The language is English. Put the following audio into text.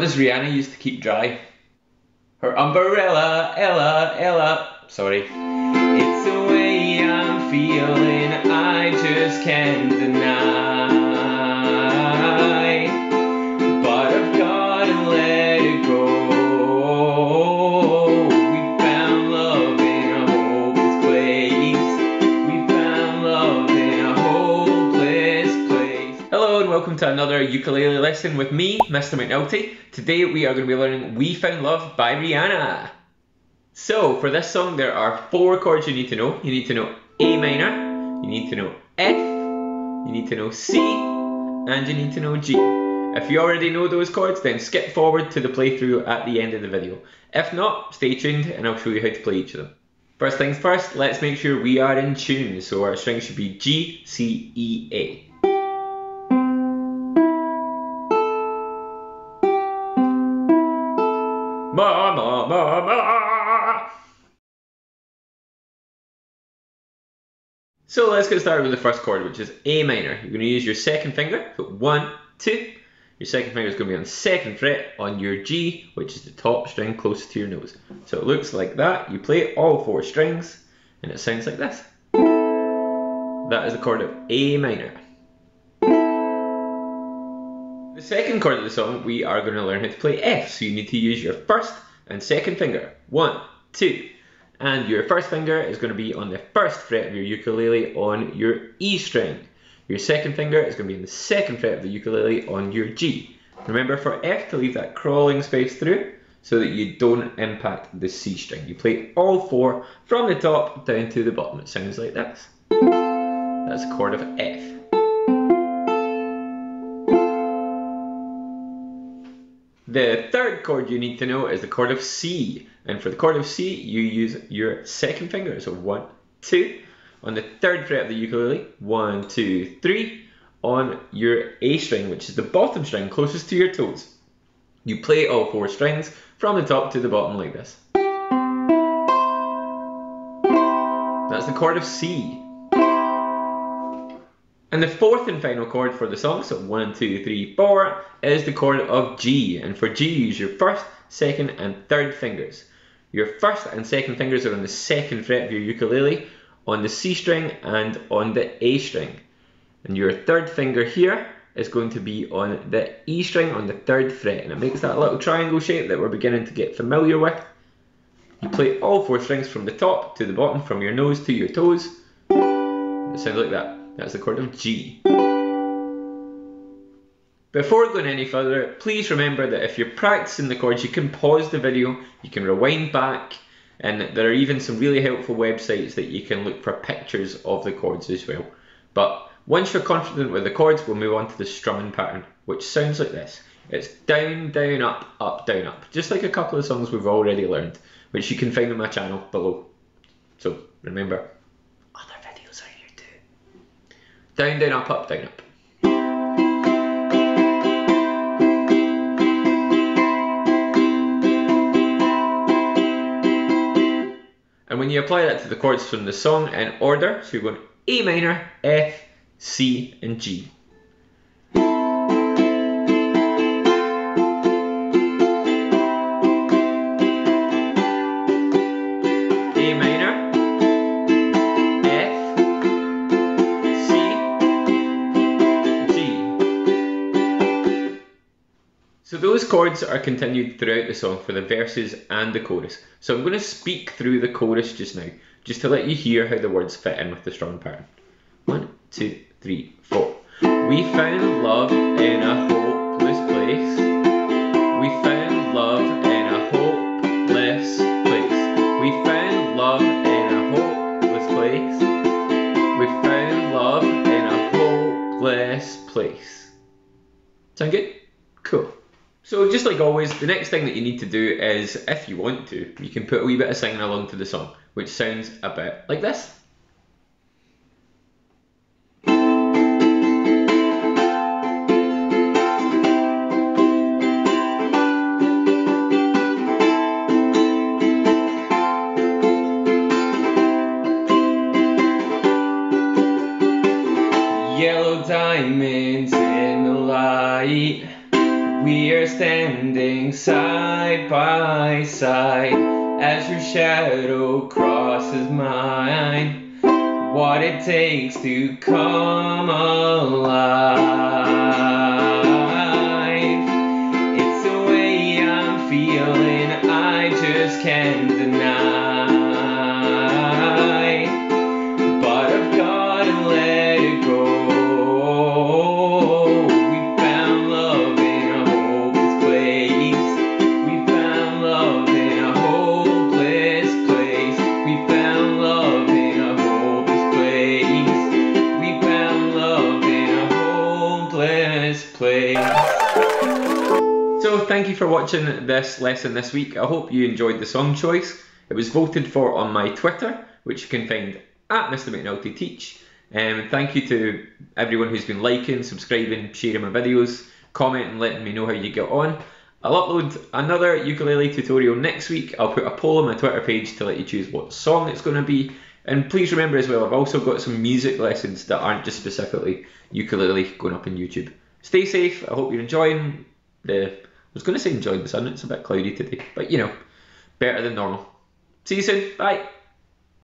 What does Rihanna use to keep dry? Her umbrella, Ella, Ella. Sorry. It's the way I'm feeling, I just can't deny. Another ukulele lesson with me, Mr. McNulty. Today we are going to be learning We Found Love by Rihanna. So, for this song, there are four chords you need to know. You need to know A minor, you need to know F, you need to know C, and you need to know G. If you already know those chords, then skip forward to the playthrough at the end of the video. If not, stay tuned and I'll show you how to play each of them. First things first, let's make sure we are in tune. So our string should be G, C, E, A. So let's get started with the first chord, which is A minor. You're going to use your second finger, so one, two. Your second finger is going to be on second fret on your G, which is the top string closest to your nose. So it looks like that. You play all four strings, and it sounds like this. That is the chord of A minor. The second chord of the song, we are going to learn how to play F. So you need to use your first and second finger. One, two. And your first finger is going to be on the first fret of your ukulele on your E string. Your second finger is going to be on the second fret of the ukulele on your G. Remember for F to leave that crawling space through so that you don't impact the C string. You play all four from the top down to the bottom. It sounds like this. That's a chord of F. The third chord you need to know is the chord of C. And for the chord of C, you use your second finger. So one, two. On the third fret of the ukulele, one, two, three. On your A string, which is the bottom string closest to your toes. You play all four strings from the top to the bottom like this. That's the chord of C. And the fourth and final chord for the song, so one, two, three, four, is the chord of G. And for G, use your first, second, and third fingers. Your first and second fingers are on the second fret of your ukulele, on the C string, and on the A string. And your third finger here is going to be on the E string on the third fret, and it makes that little triangle shape that we're beginning to get familiar with. You play all four strings from the top to the bottom, from your nose to your toes. It sounds like that. That's the chord of G. Before going any further, please remember that if you're practicing the chords, you can pause the video, you can rewind back, and there are even some really helpful websites that you can look for pictures of the chords as well. But once you're confident with the chords, we'll move on to the strumming pattern, which sounds like this. It's down, down, up, up, down, up. Just like a couple of songs we've already learned, which you can find on my channel below. So remember, other videos are here Down, down, up, up, down, up. And when you apply that to the chords from the song in order, so you're going A minor, F, C, and G. So those chords are continued throughout the song for the verses and the chorus. So I'm going to speak through the chorus just now, just to let you hear how the words fit in with the strong pattern. One, two, three, four. We found love in a hopeless place. We found love in a hopeless place. We found love in a hopeless place. We found love in a hopeless place. Sound good? Cool. So just like always, the next thing that you need to do is, if you want to, you can put a wee bit of singing along to the song, which sounds a bit like this. Yellow diamonds in the light. We are standing side by side as your shadow crosses mine. What it takes to come alive. You for watching this lesson this week. I hope you enjoyed the song choice. It was voted for on my Twitter, which you can find at Mr. McNulty Teach. Um, thank you to everyone who's been liking, subscribing, sharing my videos, commenting, letting me know how you get on. I'll upload another ukulele tutorial next week. I'll put a poll on my Twitter page to let you choose what song it's going to be. And please remember as well, I've also got some music lessons that aren't just specifically ukulele going up on YouTube. Stay safe. I hope you're enjoying the. I was going to say enjoying the sun. It's a bit cloudy today, but you know, better than normal. See you soon. Bye.